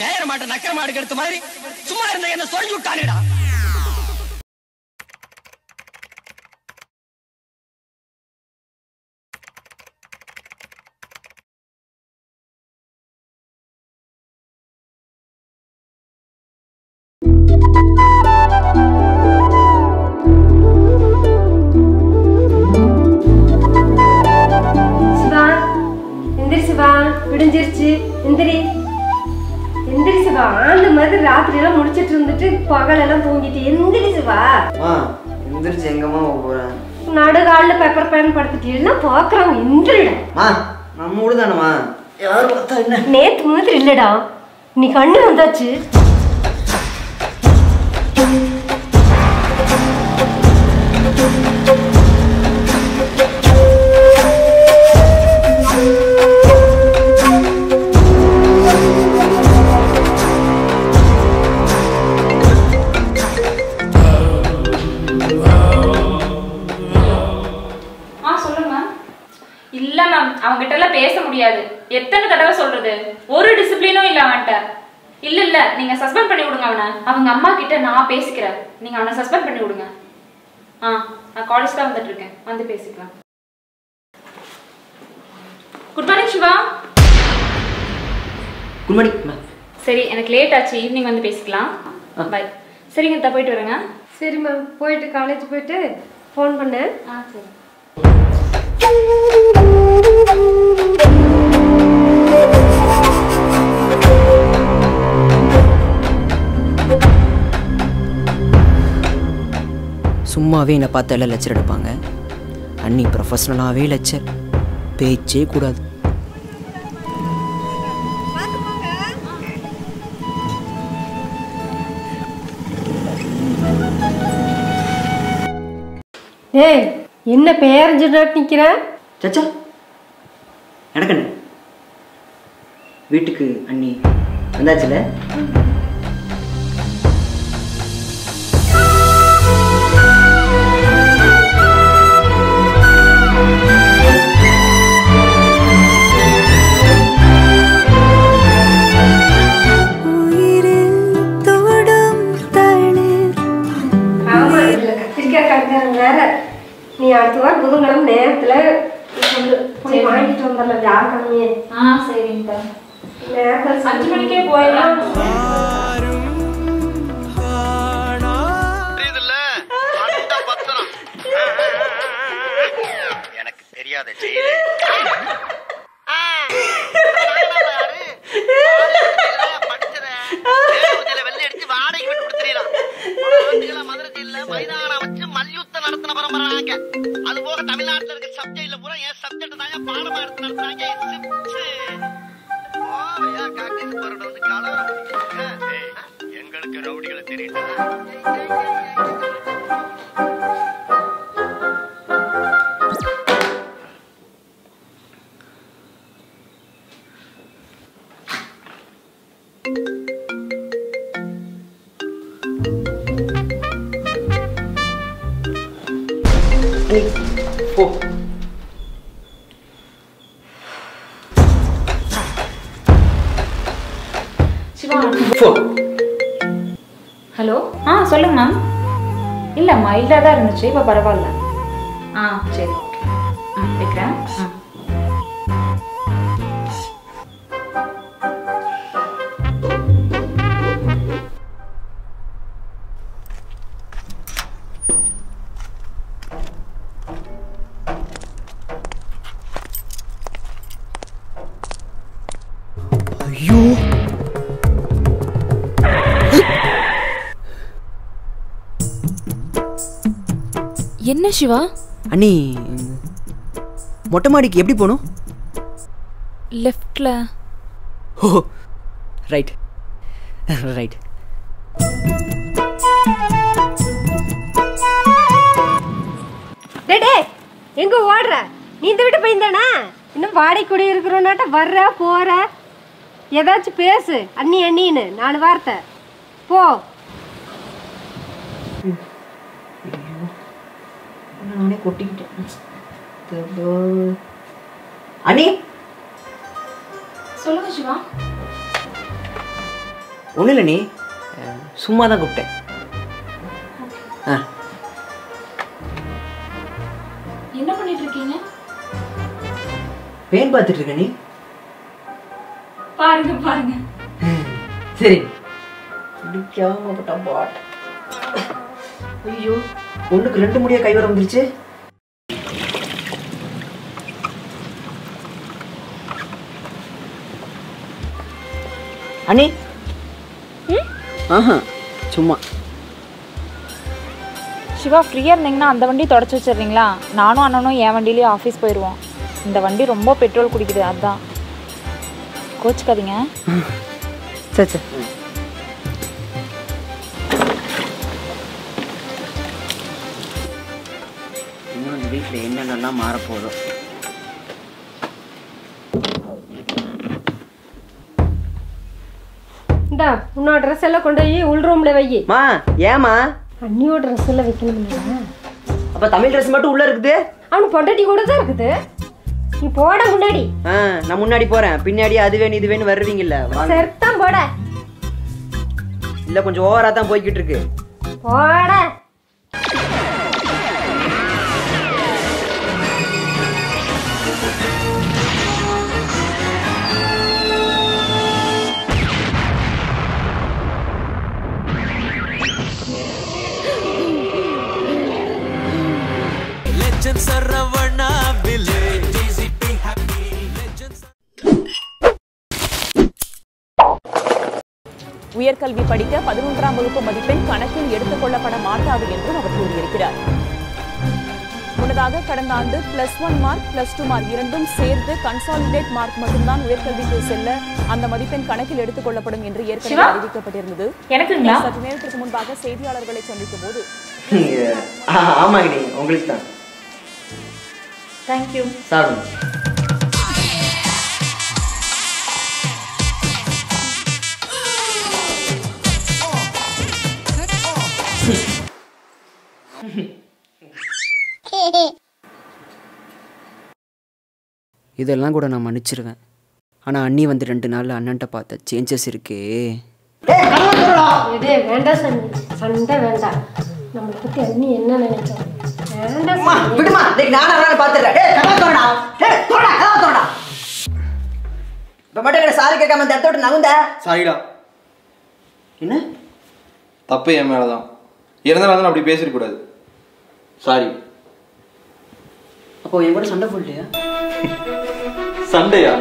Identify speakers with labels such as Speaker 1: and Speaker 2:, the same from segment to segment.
Speaker 1: நேர மாட்ட நக்கர மாடு எடுத்த மாதிரி சும்மா இருந்த என்ன சொல்லி விட்டானேடா.
Speaker 2: சிவா இந்திரி சிவா விடிஞ்சிருச்சு. எந்திரி. சிவா ஆண்டு மாதிரி ராத்திரி எல்லாம் முடிச்சிட்டு இருந்துட்டு பகலெல்லாம் தூங்கிட்டு எந்திரி சிவா
Speaker 3: மா எந்திரிச்சு எங்கம்மா போகிறேன்
Speaker 2: நடுகாலில் பெப்பர் பேன் படுத்துட்டு எல்லாம் பார்க்குறாங்க எந்திரிடா.
Speaker 3: நம்ம வீடு தானேம்மா யார் பார்த்தா என்ன?
Speaker 2: நேத்து மாதிரி இல்லடா. நீ கண்ணு வந்தாச்சு.
Speaker 4: இல்ல மேம் அவங்க கிட்ட எல்லாம் பேச முடியாது. எத்தனை தடவை சொல்றது? ஒரு டிசிப்ளினும் இல்ல அவன்கிட்ட. இல்ல இல்ல நீங்க சஸ்பெண்ட் பண்ணி விடுங்க அவனை. அவங்க அம்மா கிட்ட நான் பேசிக்கிறேன். நீங்க அவனை சஸ்பெண்ட் பண்ணி விடுங்க. ஆ நான் காலேஜ் தான் வந்துட்டு இருக்கேன். வந்து பேசிக்கலாம். Good morning Siva.
Speaker 3: Good morning
Speaker 4: சரி எனக்கு லேட் ஆச்சு. ஈவினிங் வந்து பேசிக்கலாம். பை சரிங்க தா போயிட்டு வரேங்க.
Speaker 2: சரி மேம் போயிட்டு காலேஜ் போயிட்டு ஃபோன் பண்ணேன்
Speaker 4: ஆ சரி.
Speaker 3: சும்மாவே என்னை பார்த்து எல்லாம் லெக்சர் எடுப்பாங்க. அன்னி ப்ரொஃபஷ்னலாகவே லெக்சர் பேச்சே கூடாது.
Speaker 2: ஏய் என்ன பேரஞ்சுட்டு நிற்கிறேன்
Speaker 3: சச்சா எனக்கு வீட்டுக்கு அண்ணி வந்தாச்சுல?
Speaker 2: வந்துடலாம் வியாழக்கிழமையே
Speaker 4: ஆ சரிங்க.
Speaker 2: நேரத்துல
Speaker 4: அஞ்சு மணிக்கே போயிடலாம்.
Speaker 1: புரியுதுல்ல? அந்த பத்திரம். எனக்கு தெரியாத ஜெயிலே. மதுரை ஜெயில மைதானம் வச்சு மல்யுத்தம் நடத்தின பரம்பரை அது போக தமிழ்நாட்டுல இருக்க சப்ஜெக்ட்ல பூரா என் சப்ஜெக்ட் தாங்க பாடமா எடுத்து நடத்துறாங்க எங்களுக்கு ரவுடிகளை தெரியுது
Speaker 3: போ.
Speaker 4: மைல்டாக தான் இருந்துச்சு இப்போ பரவாயில்ல. ஆ சரி ஓகே வைக்கிறேன்.
Speaker 3: ஆ.
Speaker 5: என்ன சிவா?
Speaker 3: அண்ணி மொட்டை மாடிக்கு எப்படி போகணும்?
Speaker 5: லெஃப்ட்ல
Speaker 3: ஓ ரைட் ரைட்
Speaker 2: டே டே எங்க ஓடுற? நீ இந்த வீட்டு பையன் தானே இன்னும் வாடகை குடி இருக்கிறோன்னாட்ட வர்ற போற? ஏதாச்சும் பேசு அண்ணி அண்ணின்னு நாலு வார்த்தை. போ.
Speaker 3: நானே கொட்டிக்கிட்டேன். அண்ணி!
Speaker 4: சொல்லுங்க சிவா.
Speaker 3: ஒன்றும் இல்லை நீ சும்மா தான் கூப்பிட்டேன் ஆ.
Speaker 4: என்ன பண்ணிட்டு இருக்கீங்க?
Speaker 3: பேன் பார்த்துட்டு இருக்க நீ
Speaker 4: பாருங்க பாருங்க.
Speaker 3: சரி. பிடிக்காம போட்டா பாட் ஐயோ. ஒண்ணுக்கு ரெண்டு முடியா கை வர வந்துருச்சு. அண்ணி. ஆஹா சும்மா.
Speaker 5: சிவா ஃப்ரீயாக இருந்தீங்கன்னா அந்த வண்டி தொடச்சி வச்சிடுறீங்களா? நானும் அண்ணனும் என் வண்டியிலேயே ஆஃபீஸ் போயிடுவோம் இந்த வண்டி ரொம்ப பெட்ரோல் குடிக்குது அதான். கோச்சுக்காதீங்க.
Speaker 3: சரி சரி. வீட்டில் என்னென்னலாம் மாறப்போதோ
Speaker 2: இந்தா உன்னோட ட்ரெஸ் எல்லாம் கொண்டு போய் உள் ரூம்ல வை
Speaker 3: மா ஏமா
Speaker 2: அண்ணியோட ட்ரெஸ் எல்லாம் வைக்கணும்
Speaker 3: அப்ப தமிழ் ட்ரெஸ் மட்டும் உள்ள இருக்குது?
Speaker 2: அவனு பொண்டாட்டி கூட தான் இருக்குது. நீ போட முன்னாடி.
Speaker 3: ஆ நான் முன்னாடி போறேன். பின்னாடி அது வேணும் இது வேணும் வருவீங்கல்ல. வாங்க.
Speaker 2: செத்தான் போட.
Speaker 3: இல்ல கொஞ்சம் ஓவரா தான் போய்கிட்டு இருக்கு.
Speaker 2: போட.
Speaker 6: உயர்கல்வி படிக்க பதினொன்றாம் வகுப்பு மதிப்பெண் கணக்கில் எடுத்துக் கொள்ளப்பட மாட்டாது என்றும் அவர் கூறியிருக்கிறார். முன்னதாக கடந்த ஆண்டு plus one mark plus two mark இரண்டும் சேர்த்து கன்சாலிடேட் மார்க் மட்டும்தான் உயர்கல்விக்கு செல்ல அந்த மதிப்பெண் கணக்கில் எடுத்துக் கொள்ளப்படும் என்று ஏற்கனவே? அறிவிக்கப்பட்டிருந்தது.
Speaker 4: எனக்குங்களா?
Speaker 6: சற்று நேரத்திற்கு முன்பாக செய்தியாளர்களை சந்தித்த போது
Speaker 3: உங்களுக்கு தான்
Speaker 4: தேங்க்யூ
Speaker 3: சாப்பிடுங்க. இதெல்லாம் கூட நான் மன்னிச்சிருவேன். ஆனால் அண்ணி வந்து ரெண்டு நாளில் அண்ணன்ட்ட பார்த்த சேஞ்சஸ் இருக்கே.
Speaker 2: இதே வேண்டாம் சண்டை வேண்டாம். நம்மளை பத்தி அண்ணி என்ன நினைச்சோம் சண்டை.
Speaker 3: விடுமா. டேய் தோடா டேய் தோடா தோடா இப்போ மட்டும் சாரி கேட்காம இந்த இடத்த விட்டு நகுந்த
Speaker 7: சாரிடா.
Speaker 3: என்ன?
Speaker 7: தப்பு என் மேலே தான் இருந்தாலும் வந்து அப்படி பேசிடக்கூடாது சாரி.
Speaker 3: அப்போ என் கூட சண்டை போடலையா?
Speaker 7: சண்டையா?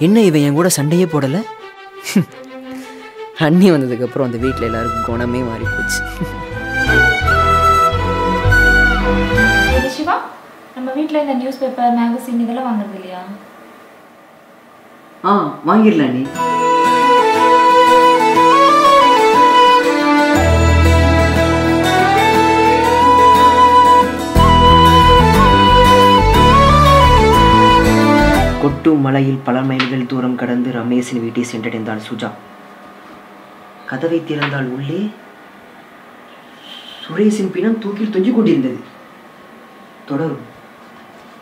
Speaker 3: என்ன இவன் என் கூட சண்டையே போடல? அண்ணி வந்ததுக்கப்புறம் அந்த வீட்டில் எல்லாருக்கும் குணமே மாறி போச்சு
Speaker 4: சிவா நம்ம வீட்டில் இந்த நியூஸ் பேப்பர் மேகசின் இதெல்லாம் வாங்குறது இல்லையா?
Speaker 3: ஆ வாங்கிடலாம் நீ கொட்டும் மலையில் பல மைல்கள் தூரம் கடந்து ரமேஷின் வீட்டை சென்றடைந்தாள் சுஜா. கதவை திறந்தால் உள்ளே. சுரேஷின் பிணம் தூக்கில் தொங்கிக் கொண்டிருந்தது. தொடரும்.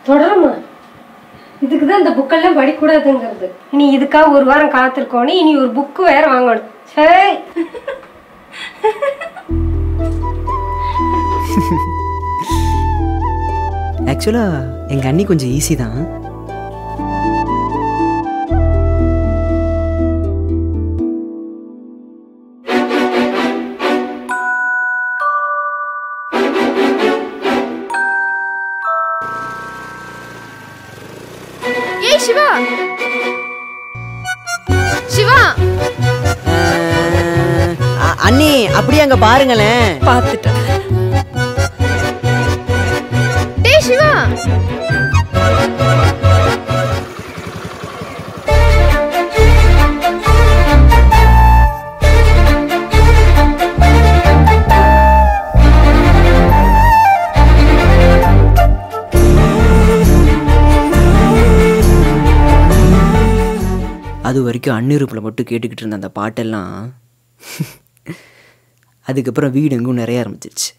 Speaker 2: தொடருமா. இதுக்கு தான் இந்த புக்கெல்லாம் படிக்கூடாதுங்கிறது. இனி இதுக்காக ஒரு வாரம் காத்திருக்கோணும் இனி ஒரு புக்கு வேற வாங்கணும். சரி
Speaker 3: ஆக்சுவலாக எங்கள் அண்ணி கொஞ்சம் ஈஸி தான்.
Speaker 5: சிவா? சிவா?
Speaker 3: அண்ணி அப்படியே அங்கே பாருங்களேன்.
Speaker 5: பார்த்துட்டேன்.
Speaker 3: வரைக்கும் அன்னிருப்பில் மட்டும் கேட்டுக்கிட்டு இருந்த அந்த பாட்டெல்லாம் அதுக்கப்புறம் வீடு எங்கும் நிறைய ஆரம்பிச்சிருச்சு.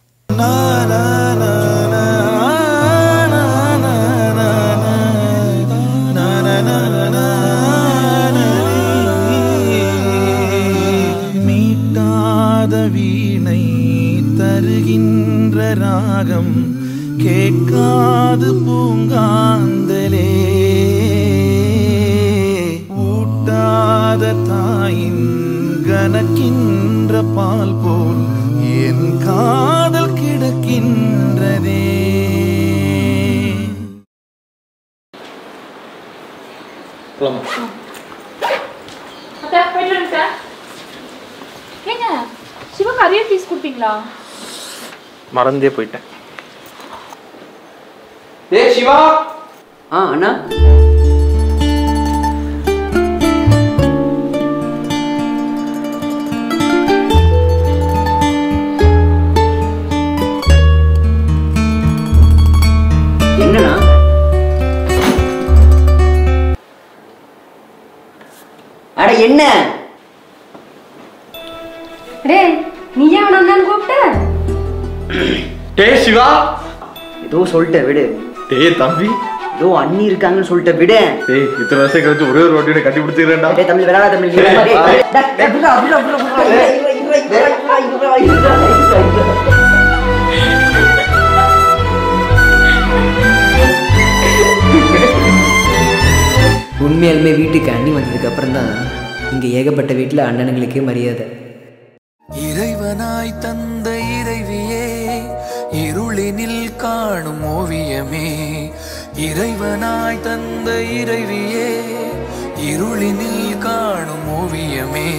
Speaker 8: வீணை தருகின்ற ராகம் கேட்காது
Speaker 9: பூங்கா கொடுப்பீங்களா
Speaker 7: மறந்தே போயிட்டேன். ஏய் சிவா!
Speaker 10: ஆ அண்ணா.
Speaker 7: சிவா.
Speaker 10: ஏதோ சொல்லிட்டேன் விடு.
Speaker 7: டேய் தம்பி.
Speaker 10: ஏதோ அண்ணி இருக்காங்கன்னு சொல்லிட்ட விடு.
Speaker 7: டேய் இத்தனை வருஷம் கழிச்சு ஒரே ஒரு வாட்டியோட கட்டி பிடிச்சிக்கிறேன்டா.
Speaker 10: டேய் தம்பி விடாத தம்பி
Speaker 3: உண்மையாலுமே வீட்டுக்கு அண்ணி வந்ததுக்கு அப்புறம் தான் இங்க ஏகப்பட்ட வீட்டில் அண்ணனுங்களுக்கே மரியாதை.
Speaker 8: இறைவனாய் தந்த இருளினில் காணும் ஓவியமே. இறைவனாய் தந்த இறைவியே இருளினில் காணும் ஓவியமே.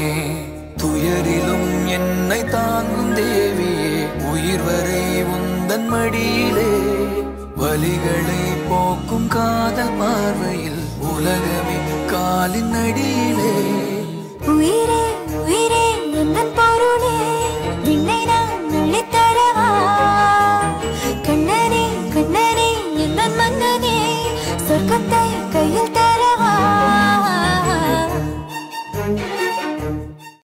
Speaker 8: துயரிலும் என்னை தாங்கும் தேவியே உயிர் வரை உந்தன் மடியிலே. வலிகளை போக்கும் காதல் பார்வையில் உலகமே காலின் அடியிலே.
Speaker 11: உயிரே உயிரே